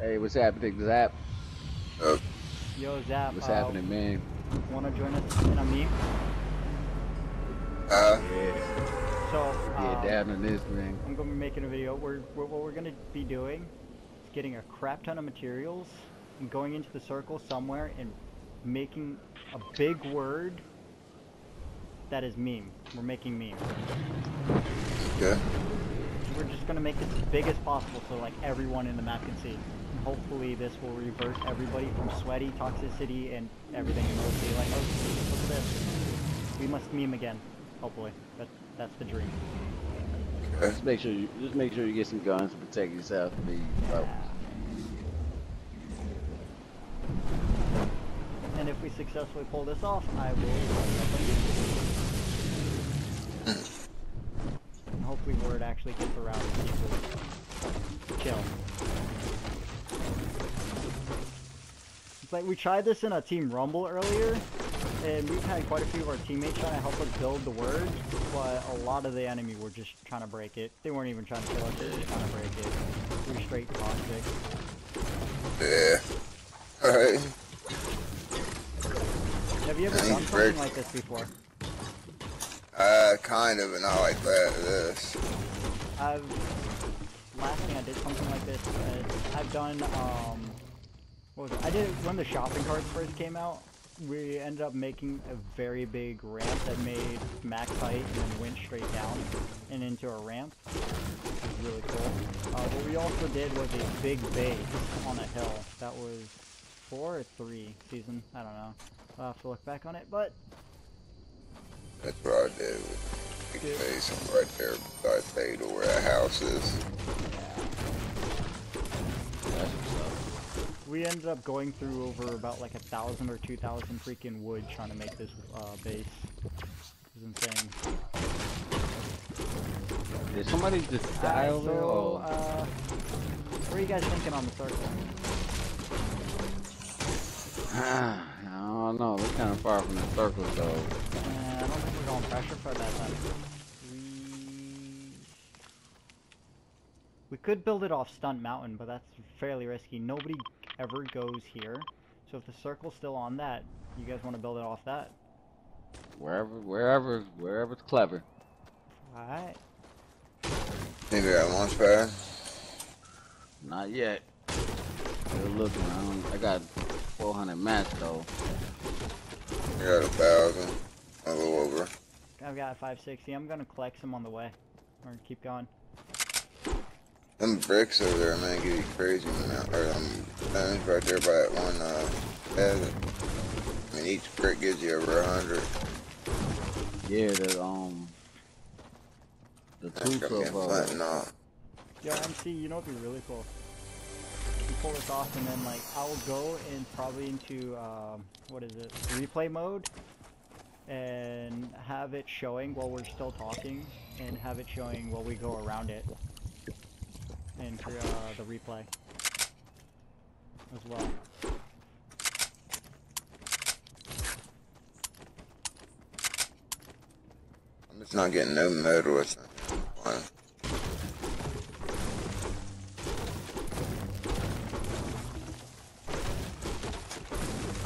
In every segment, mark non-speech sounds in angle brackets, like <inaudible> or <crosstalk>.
Hey, what's happening, Zap? Uh, Yo, Zap. What's uh, happening, man? Want to join us in a meme? uh, Yeah, So, yeah, um, down in this, man. I'm going to be making a video. We're, we're, what we're going to be doing is getting a crap ton of materials and going into the circle somewhere and making a big word that is meme. We're making meme. okay. We're just going to make this as big as possible so like everyone in the map can see. And hopefully this will revert everybody from sweaty, toxicity, and everything. And they'll like, oh, look at this. We must meme again. Hopefully. That, that's the dream. Okay. Just make sure you just make sure you get some guns to protect yourself. Be, And if we successfully pull this off, I will put it up on YouTube. And hopefully word actually gets around and people chill. It's like we tried this in a team rumble earlier, and we've had quite a few of our teammates trying to help us build the word, but a lot of the enemy were just trying to break it. They weren't even trying to kill us, they were just trying to break it. We were straight toxic. Yeah. Alright. Have you ever done something break. like this before? Uh, kind of, but not like that. This. I've last thing I did something like this. Uh, I've done um, what was it? I did when the shopping carts first came out. We ended up making a very big ramp that made max height and then went straight down and into a ramp. Which was really cool. Uh, what we also did was a big base on a hill. That was four or three season. I don't know. I'll have to look back on it, but That's what I did Big. I'm right there by Theta where that house is. We ended up going through over about like a thousand or two thousand freaking wood trying to make this uh, base. It was insane. Did somebody just die over there? so, uh, what are you guys thinking on the circle? <sighs> I don't know. We're kind of far from the circle, though. Uh, I don't think we're going pressure for that. We... we could build it off Stunt Mountain, but that's fairly risky. Nobody ever goes here. So if the circle's still on that, you guys want to build it off that? Wherever, wherever, wherever it's clever. Alright. Think we got launch pad? Not yet. Still looking. I, don't, I got 400 match though. We got a thousand. A little over. I've got 560. I'm gonna collect some on the way. Or keep going. Them bricks over there, man, give you crazy amount. Or um, things right there by that one uh, pad. I mean, each brick gives you over a hundred. Yeah, the um, the That's tooth gonna be of uh, flattened off. Yo, MC, you know what'd be really cool? You pull this off and then like I'll go in probably into um, what is it? Replay mode and have it showing while we're still talking and have it showing while we go around it and uh, the replay as well. I'm just not getting no metal with one.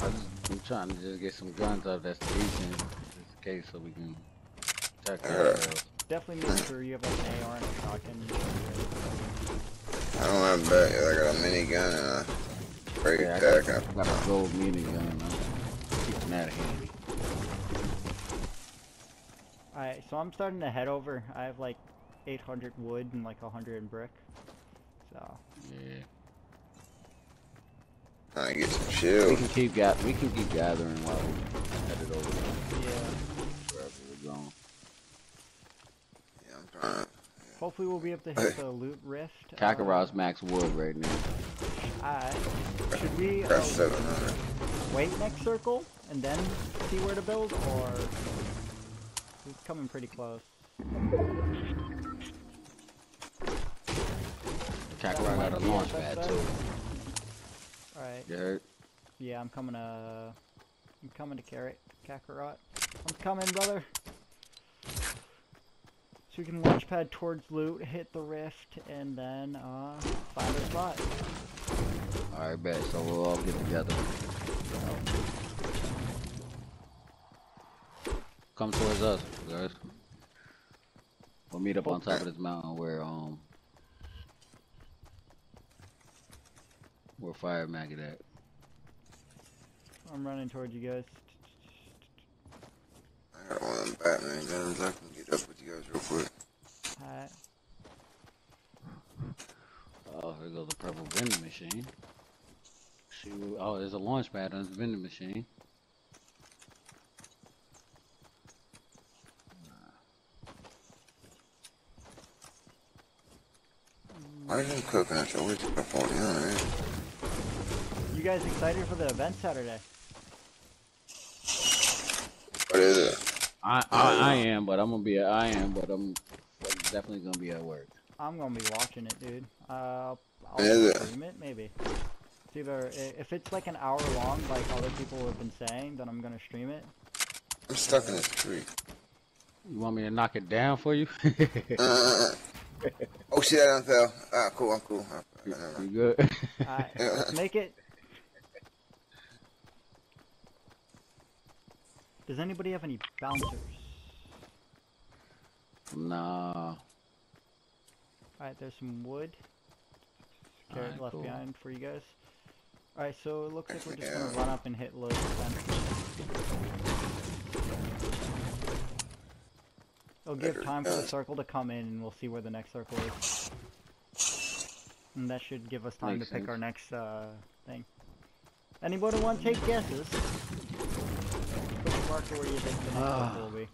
I just, I'm trying to just get some guns up that's station just in case, so we can check Alright. ourselves. Definitely make sure you have like an AR and a shotgun. I don't have a bat yet. I got a minigun and a break Yeah, I got, and I got a gold minigun. I'm keeping that handy. Alright, so I'm starting to head over. I have like 800 wood and like 100 brick. So, Yeah. a- Trying to get some We can keep got we can keep gathering while we headed over there, yeah. wherever we're going. Yeah, I'm trying. Hopefully we'll be able to hit the loot rift. uh, Kakarot's max wood right now. Alright. Should we uh, Press 700. wait next circle and then see where to build, or it's coming pretty close? Kakarot got a launch pad too. Alright. You heard? Yeah, I'm coming to. I'm coming to Carrot Kakarot. I'm coming, brother. So we can launch pad towards loot, hit the rift, and then uh, find a spot. Alright, bet. So we'll all get together. Come towards us, guys. We'll meet up on top of this mountain where um where Fire Maggot at. I'm running towards you guys. I got one of them Batman guns. I can get up with you guys real quick. Alright. Oh, here goes the purple vending machine. Shoot. Oh, there's a launch pad on the vending machine. Why is it coconut? I wish I could fall down. You guys excited for the event Saturday? What is it? I, I I am, but I'm gonna be I am, but I'm definitely gonna be at work. I'm gonna be watching it, dude. Uh, I'll stream it, maybe. It's either if it's like an hour long, like other people have been saying, then I'm gonna stream it. I'm stuck in this tree. You want me to knock it down for you? <laughs> Uh, oh shit, I done fell. Ah, cool, I'm cool. You you good? Alright, make it. Does anybody have any bouncers? nah. Alright, there's some wood. Carrot Alright, left cool. behind for you guys. Alright, so it looks like we're just gonna run up and hit loads. It'll give time for the circle to come in and we'll see where the next circle is. And that should give us time Makes to pick our next uh, thing. Anybody want to take guesses? Marker where you think the next circle will be.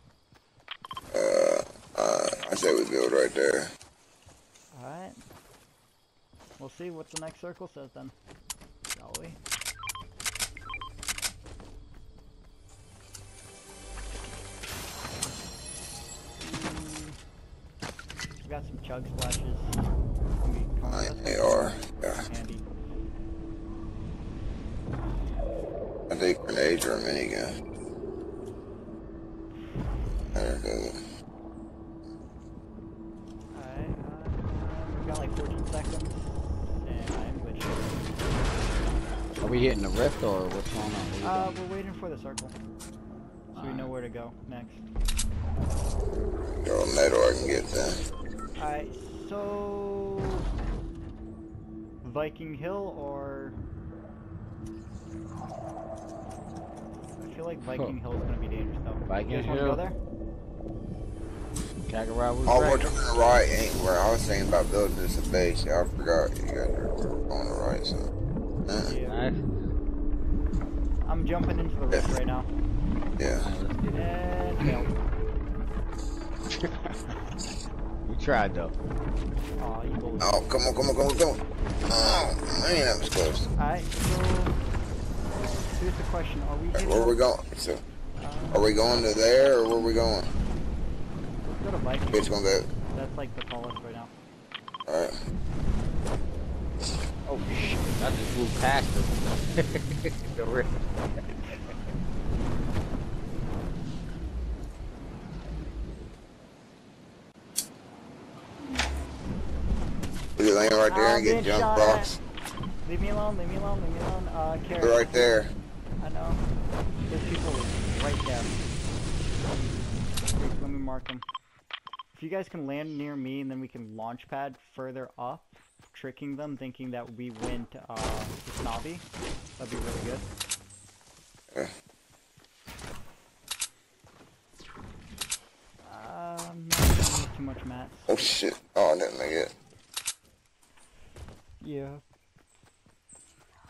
Uh, uh, I say we build right there. Alright. We'll see what the next circle says then. Shall we? We got some chug splashes. Can we come My with us? AR. Yeah. Handy. I think grenades are a minigun. Seconds. And I'm glitching. Are we hitting the rift or what's going on? What we Uh, doing? we're waiting for the circle. So we know Alright. where to go next. Girl, metal I can get there. Alright, so Viking Hill or I feel like Viking Hill is gonna be dangerous though. Viking you guys wanna Hill? Go? Kakarot was Oh, right. we're to the right ain't where I was thinking about building this a base. Yeah, I forgot. You guys are on the right side. Uh, Yeah. Nice. I'm jumping into the rift right now. yeah. Alright, let's get it. And failed. We tried though. Aw, you bullshit. Oh, come on, come on, come on, come on. Oh, man, that was close. Alright, so here's the question. Are we Alright, hitting where we going? So, uh, are we going to there or where are we going? Go to Viking? Bitch gonna go. That's like the tallest right now. Alright. Oh shit! I just flew past <laughs> the, the rift. It laying right there I'm and get jump box? Leave me alone, leave me alone, leave me alone. Uh, Carrot. They're right there. I know. There's people right there. Wait, let me mark them. If you guys can land near me and then we can launch pad further up, tricking them, thinking that we went uh, to Snobby, that'd be really good. Yeah. Um, not too much mats. Oh shit. Oh, I didn't make it. Yeah.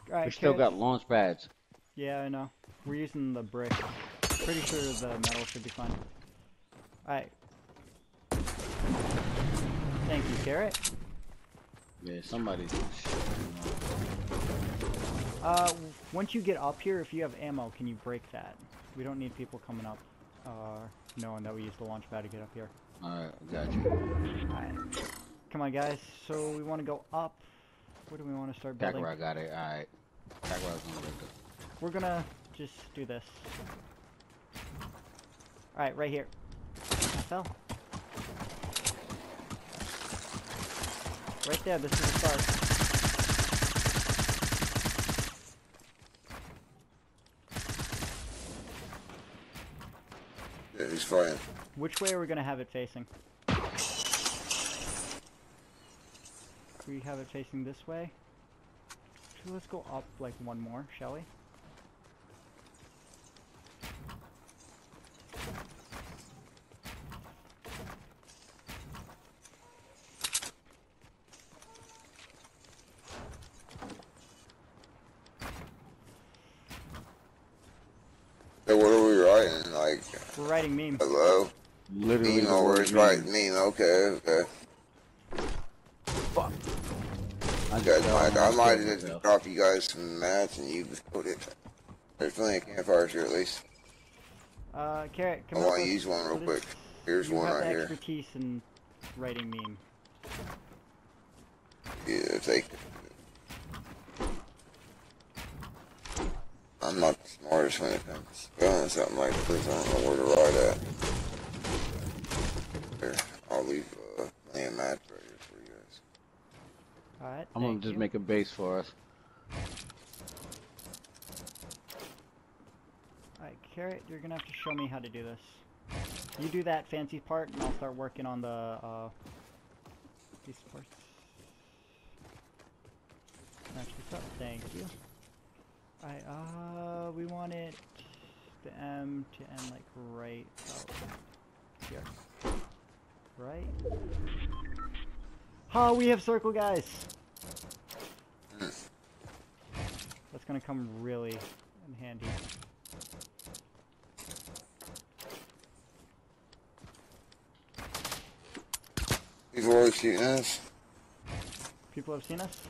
Alright, We still Carrots. got launch pads. Yeah, I know. We're using the brick. Pretty sure the metal should be fine. Alright. Thank you, Carrot. Yeah, somebody's. Uh, once you get up here, if you have ammo, can you break that? We don't need people coming up, uh, knowing that we used the launch pad to get up here. Alright, got you. Alright. Come on, guys. So we want to go up. Where do we want to start building? Kakarot got it. Alright. Kakarot's gonna lift it. We're gonna just do this. Alright, right here. I fell. Right there, this is the start. Yeah, he's firing. Which way are we gonna have it facing? We have it facing this way. Let's go up like one more, shall we? Writing meme. hello? Literally. Meme the or it's right meme. meme, okay, okay. Fuck. I Guys, might, I might foot just myself. drop you guys some mats and you put it. There's plenty of campfires here at least. Uh, Carrot, I come up want to use one real quick. is- Here's one have right the here. expertise in writing meme. Yeah, take it. I'm not the smartest when it comes to spelling something like this. I don't know where to write at. Here, I'll leave uh, plenty of mats right here for you guys. Alright, I'm gonna just you. make a base for us. Alright, Carrot, you're gonna have to show me how to do this. You do that fancy part, and I'll start working on the, uh, these parts. Match this up, thank you. Alright, uh, we want it, the M to end, like, right about here. Right? Oh, we have circle, guys! That's gonna come really in handy. People always shooting us. People have seen us?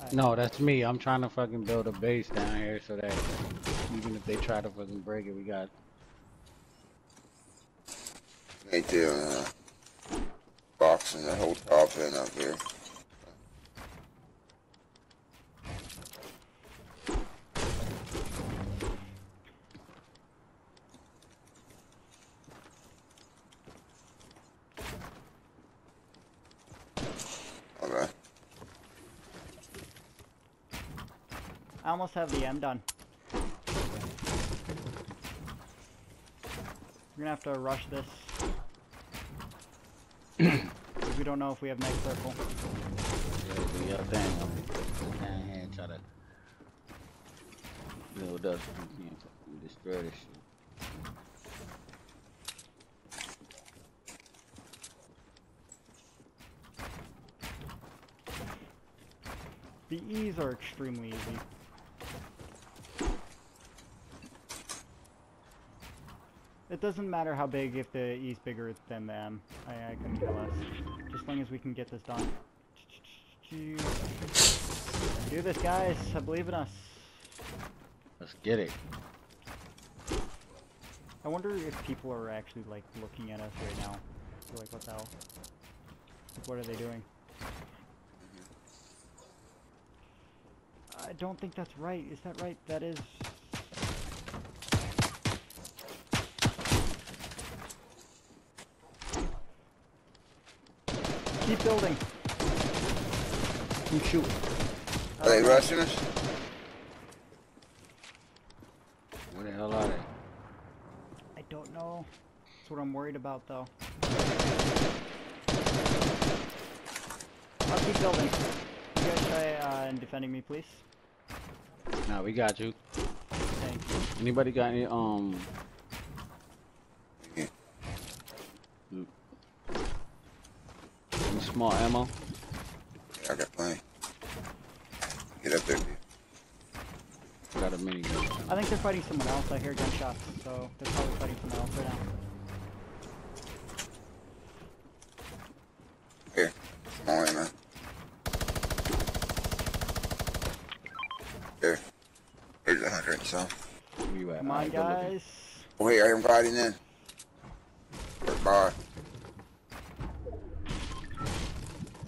Alright. No, that's me. I'm trying to fucking build a base down here so that even if they try to fucking break it, we got. Me too. Uh, boxing the whole top end up here. Okay. I almost have the M done. We're gonna have to rush this. we don't know if we have next circle. Yeah, thing. I'm down here and try to we destroy this shit. The E's are extremely easy. It doesn't matter how big if the E's bigger than the M. I, I couldn't care less. Just as long as we can get this done. Do this, guys. I believe in us. Let's get it. I wonder if people are actually like looking at us right now. They're like, what the hell? Like, what are they doing? I don't think that's right. Is that right? That is. Keep building. Who's shooting? Are they rushing us? Where the hell are they? I don't know. That's what I'm worried about, though. I'll keep building. You guys try uh, in defending me, please. Nah, we got you. Thank you. Anybody got any um Yeah. loot? Any small ammo? Yeah, I got plenty. Get up there, dude. Got a minigun. I think they're fighting someone else. I hear gunshots, so they're probably fighting someone else right now. Here. Small ammo. Here. Here's a hundred, so. Where you at? Come on, Alright, good looking. guys. Wait, I'm fighting in.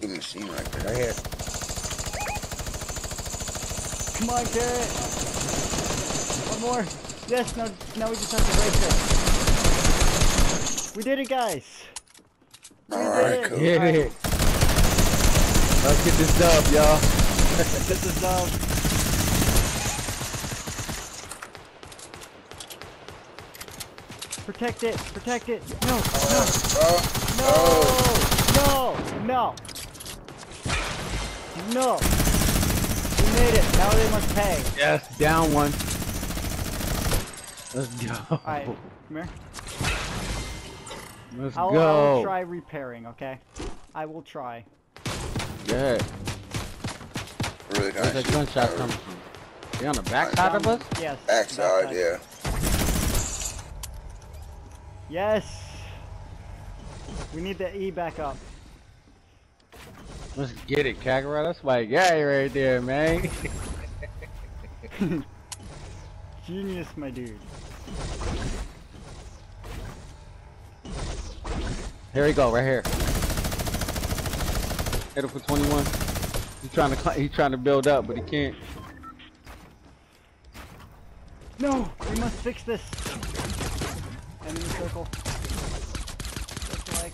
Good machine right there. Right here. Come on, Garrett. One more. Yes, now, now we just have to break it. We did it, guys. We Alright, did cool. it. Get Alright. Let's get this dub, y'all. Get this is um. Protect it! Protect it! No! Oh, No! No! No! No! We made it! Now they must pay! Yes, down one. Let's go. Alright, come here. Let's I'll, go. I'll try repairing, okay? I will try. Yeah. really Where's that gunshot coming from? They on the back side of us? Yes. Backside, backside. yeah. Yes! We need the E back up. Let's get it, Kakarot. That's my guy right there, man. <laughs> Genius, my dude. Here we go, right here. Hit him for 21. He's trying to he's trying to build up, but he can't. No! We must fix this! Enemy circle.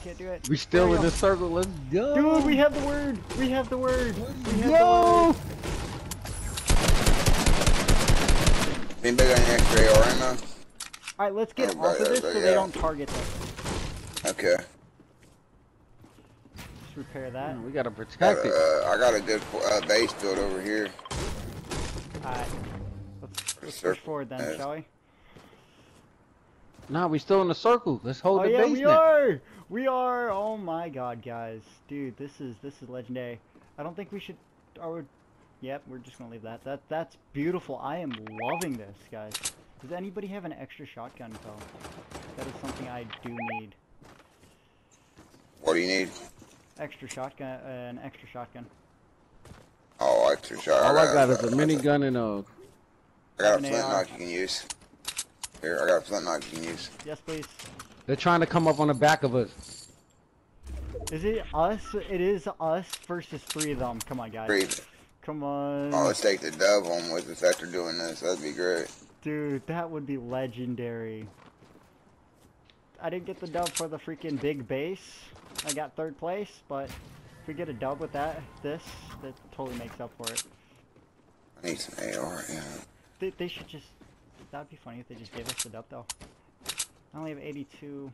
That's why I can't do it. We still we in go. the circle. Let's go. Dude, we have the word! We have the word! We have Yo! Anybody got any extra AR ammo? Alright, let's get Oh, off right, of this right, so yeah. they don't target us. Okay. Let's repair that. Man, we gotta Got, protect it. uh, I got a good uh, base built over here. Alright. Let's, let's push forward then, Uh, shall we? Nah, we still in the circle. Let's hold Oh the yeah, base we are! We are! Oh my god, guys. Dude, this is this is legendary. I don't think we should or Yep, we're just gonna leave that. That that's beautiful. I am loving this, guys. Does anybody have an extra shotgun though? That is something I do need. What do you need? Extra shotgun uh, an extra shotgun. Oh, extra shot. All I got is a minigun and a. I got a an flint AR. knock you can use. Here, I got a flint knock you can use. Yes, please. They're trying to come up on the back of us. Is it us? It is us versus three of them. Come on, guys. Breathe. Come on. Oh, let's take the dove home with us after doing this. That'd be great. Dude, that would be legendary. I didn't get the dub for the freaking big base. I got third place, but if we get a dub with that, this, that totally makes up for it. I need some AR, yeah. They, they should just, that'd be funny if they just gave us the dub though. I only have 82.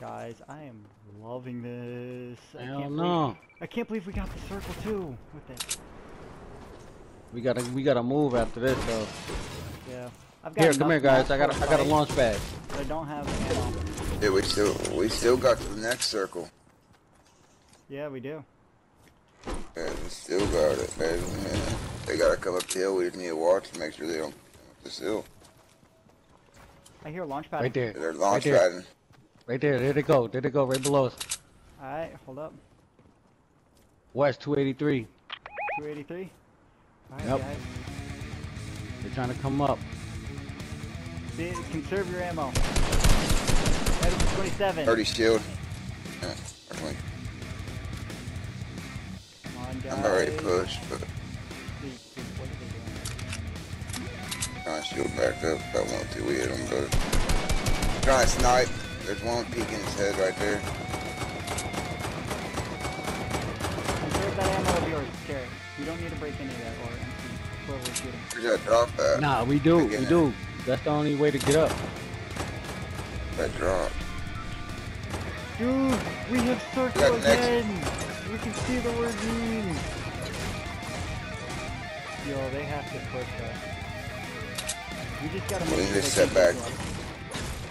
Guys, I am loving this. I Hell can't no. Believe, I can't believe we got the circle too with it. We gotta we gotta move after this though. Yeah. I've got Here, come here, guys. I got mats a, I got a launch pad. but I don't have ammo. Yeah, we still we still got to the next circle. Yeah, we do. Yeah, we still got it, baby. Yeah. They gotta come up the hill. We just need to watch to make sure they don't come up this hill. I hear launch pad. Right there. They're launch Right there. padding. Right there. There they go. There they go. Right below us. Alright, hold up. West 283. 283. Alright, Yep. guys. They're trying to come up. Be, conserve your ammo. Head up 27. 30 shield. Yeah, I'm about ready to push, but Please, please, what are they doing? trying to shield back up. If I want to, we hit them, but trying to snipe. There's one peeking his head right there. Conserve that ammo of yours, Carrot. You don't need to break any of that or empty whoever's shooting. Where's that drop at? Nah, we do. We do. That's the only way to get up. That drop. Dude, we have circle got next. again! We can see the word mean! Yo, they have to push us. We just gotta make sure just step back. pushing.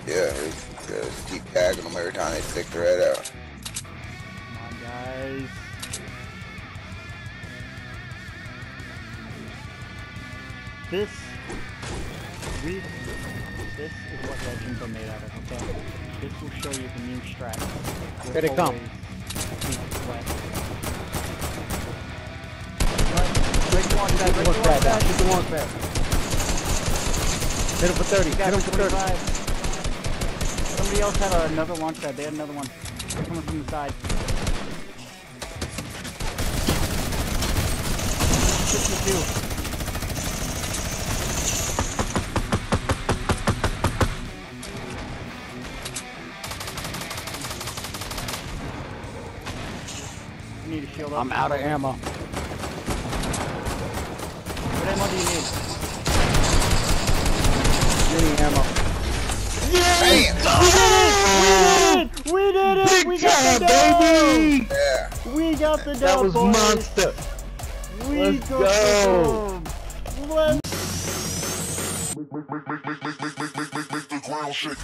Yeah, just, just keep tagging them every time they stick their head out. Come on, guys. This, we, this is what legends are made out of, okay? This will show you the new strat. Here they come. Hit him for 30. Hit him for 30. Somebody else had another launch pad. They had another one. They're coming from the side. 62. I need a shield up. I'm out of ammo. What ammo do you need? Any ammo. Damn! We did it! Big we got time, the dub! baby! Yeah. We got the dub, That was boys. monster. We Let's got go. the dub. Let's make, make, make, make, make, make, make, make, make the ground shake.